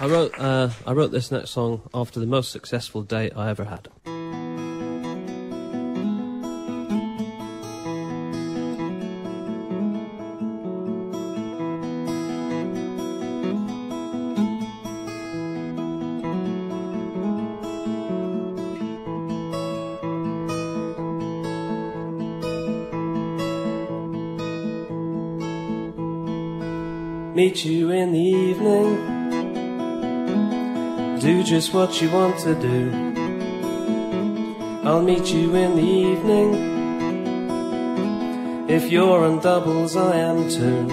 I wrote uh, I wrote this next song after the most successful day I ever had. Meet you in the evening. Do just what you want to do. I'll meet you in the evening. If you're on doubles, I am too.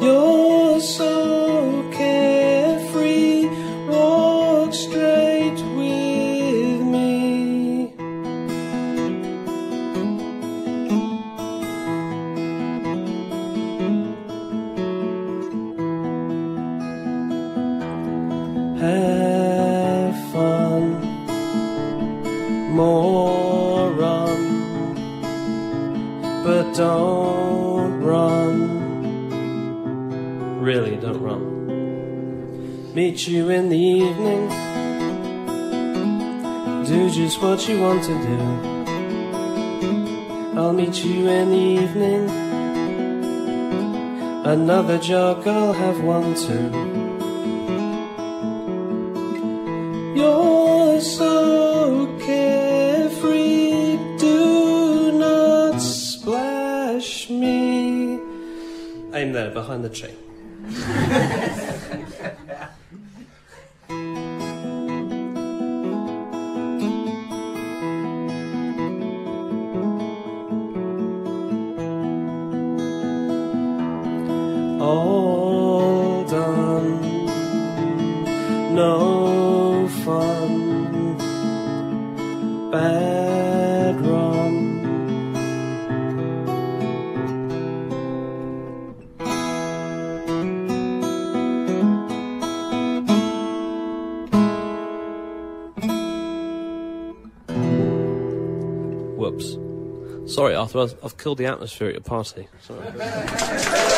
You're so Have fun, more rum, but don't run. Really, don't run. Meet you in the evening. Do just what you want to do. I'll meet you in the evening. Another jug, I'll have one too. You're so carefree, do not splash me. Aim there, behind the tree. All done, no Whoops. Sorry, Arthur, I've, I've killed the atmosphere at your party. Sorry.